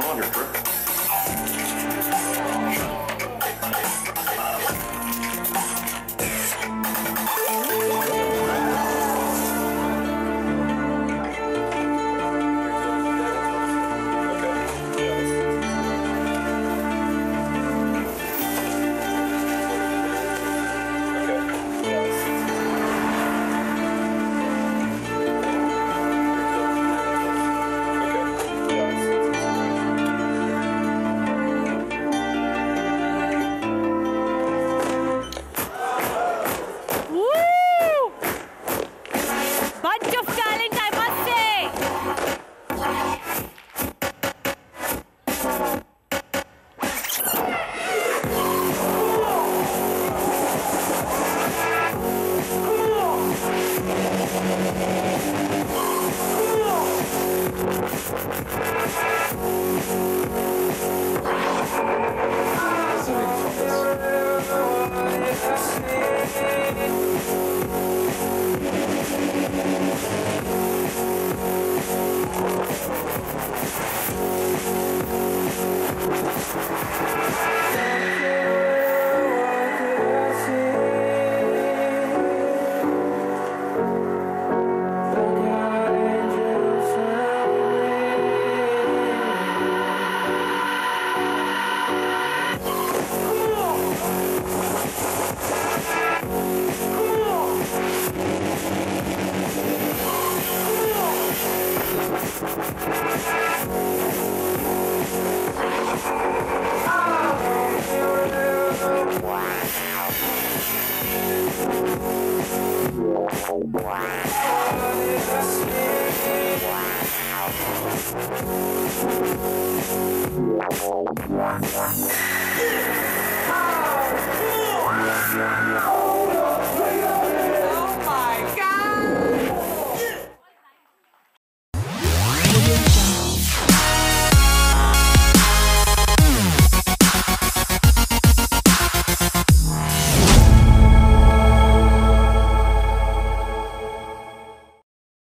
going on here? Wow.